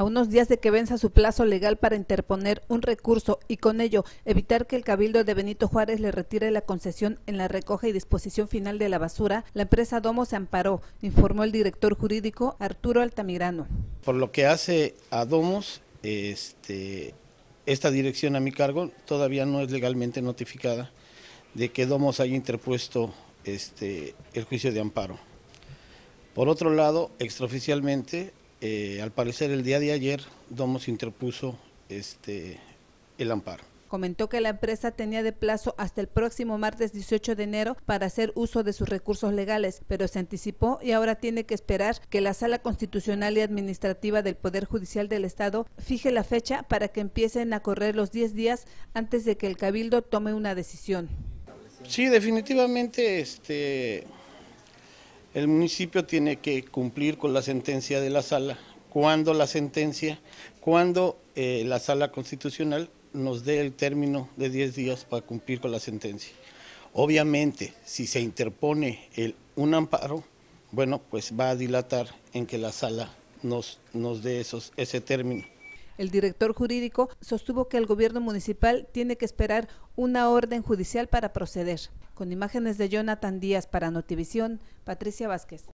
A unos días de que venza su plazo legal para interponer un recurso y con ello evitar que el Cabildo de Benito Juárez le retire la concesión en la recoja y disposición final de la basura, la empresa Domo se amparó, informó el director jurídico Arturo Altamirano. Por lo que hace a Domos, este, esta dirección a mi cargo todavía no es legalmente notificada de que Domos haya interpuesto este, el juicio de amparo. Por otro lado, extraoficialmente, eh, al parecer el día de ayer, Domos interpuso este, el amparo. Comentó que la empresa tenía de plazo hasta el próximo martes 18 de enero para hacer uso de sus recursos legales, pero se anticipó y ahora tiene que esperar que la Sala Constitucional y Administrativa del Poder Judicial del Estado fije la fecha para que empiecen a correr los 10 días antes de que el Cabildo tome una decisión. Sí, definitivamente este, el municipio tiene que cumplir con la sentencia de la sala. Cuando la sentencia, cuando eh, la sala constitucional nos dé el término de 10 días para cumplir con la sentencia. Obviamente, si se interpone un amparo, bueno, pues va a dilatar en que la sala nos, nos dé esos, ese término. El director jurídico sostuvo que el gobierno municipal tiene que esperar una orden judicial para proceder. Con imágenes de Jonathan Díaz para Notivisión, Patricia Vázquez.